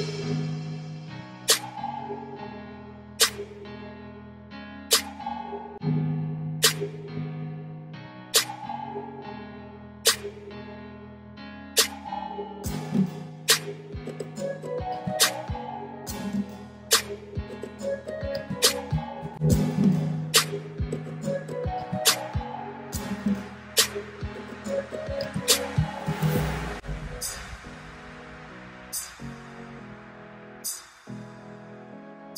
Música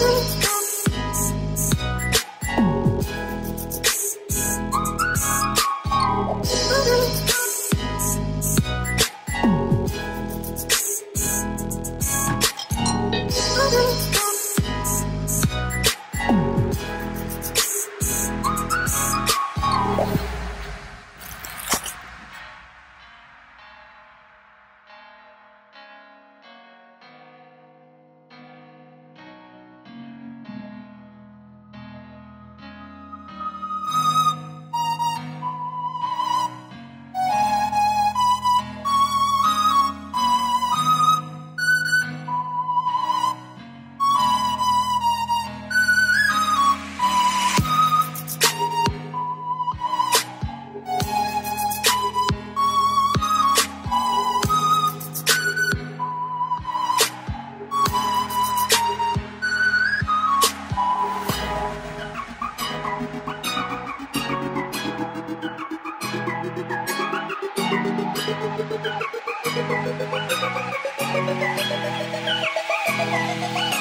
Oh. Thank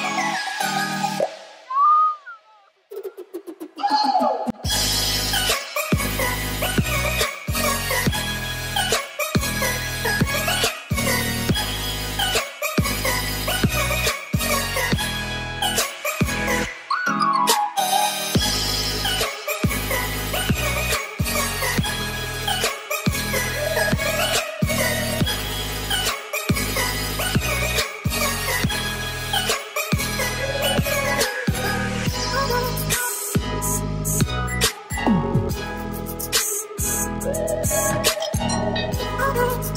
you. I'll